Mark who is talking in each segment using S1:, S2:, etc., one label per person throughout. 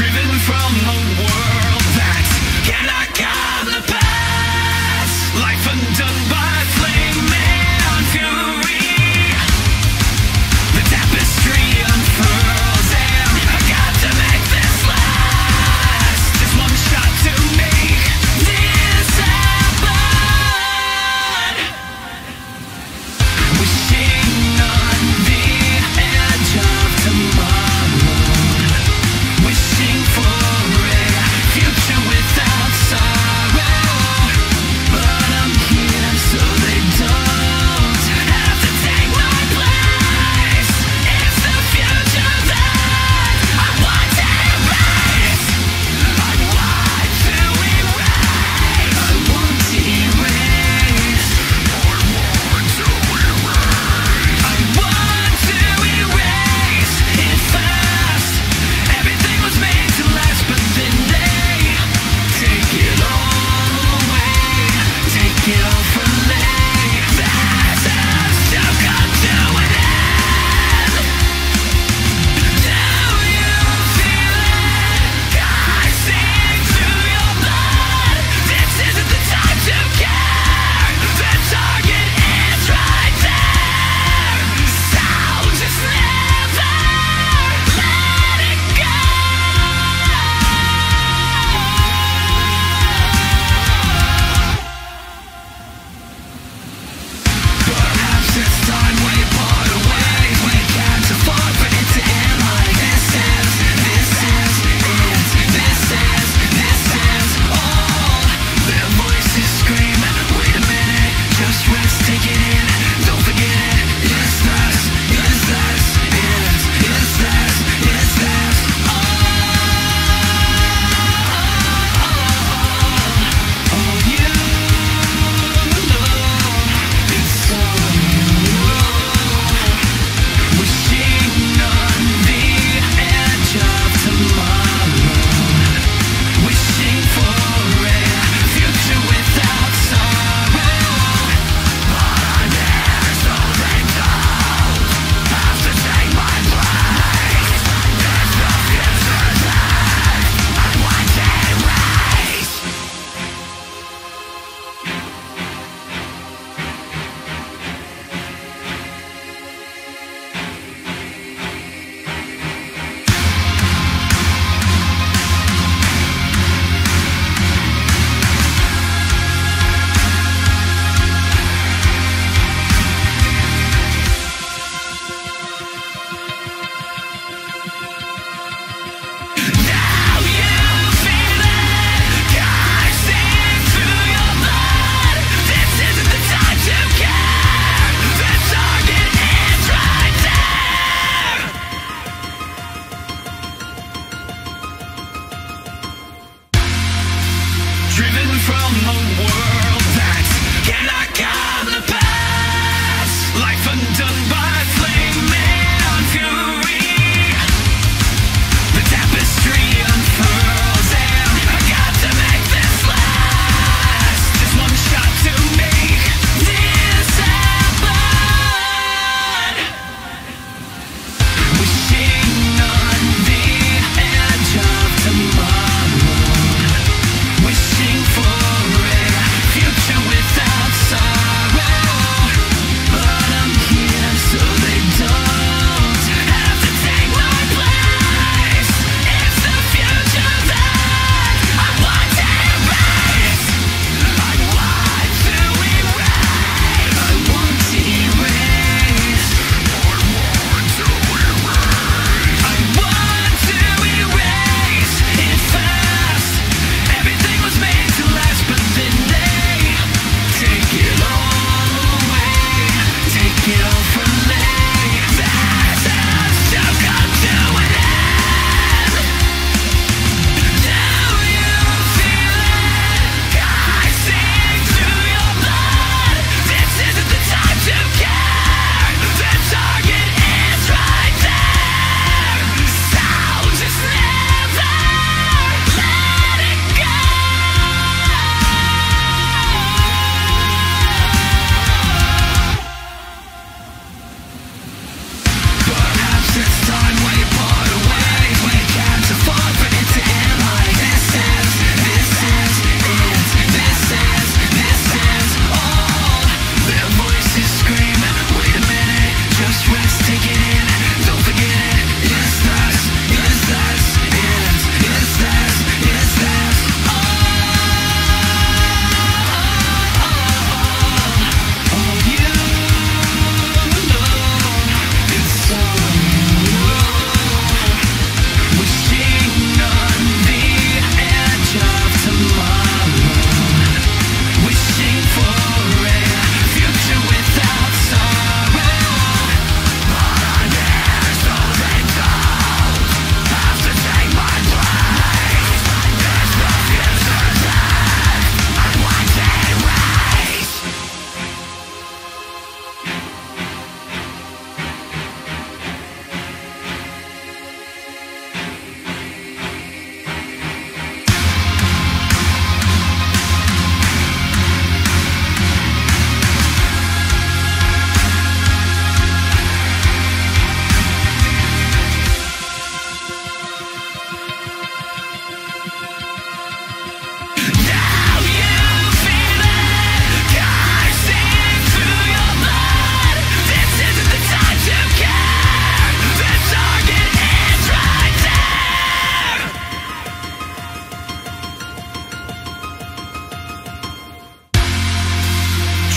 S1: driven from a world that cannot come to pass. Life undone by. from the world.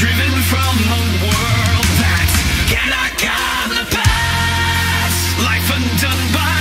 S1: driven from the world cannot. Life undone by.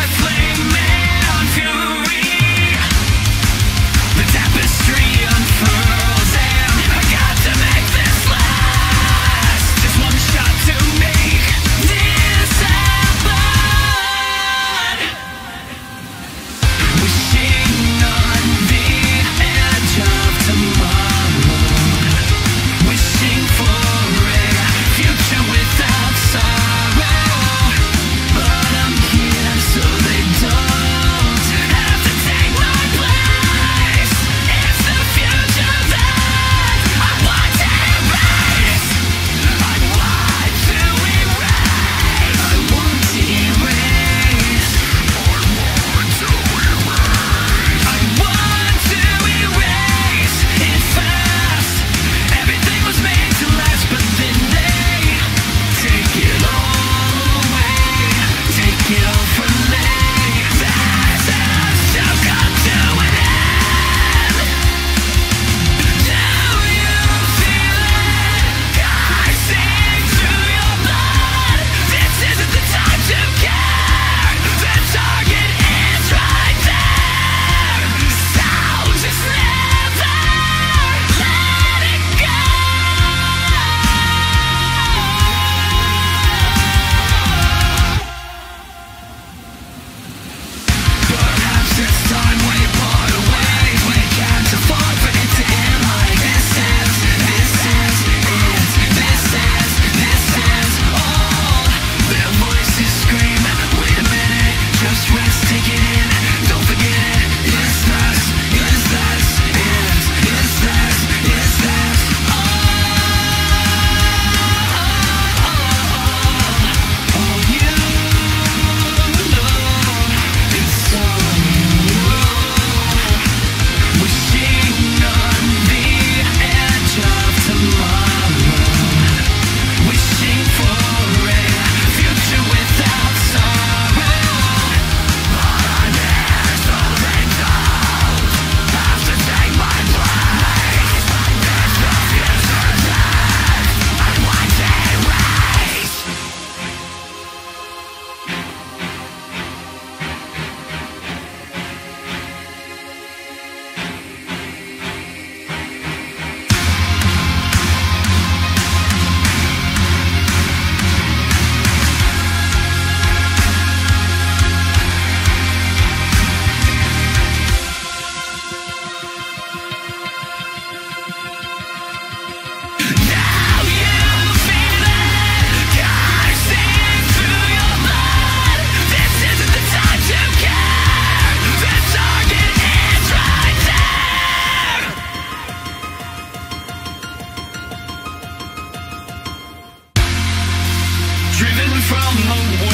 S1: among the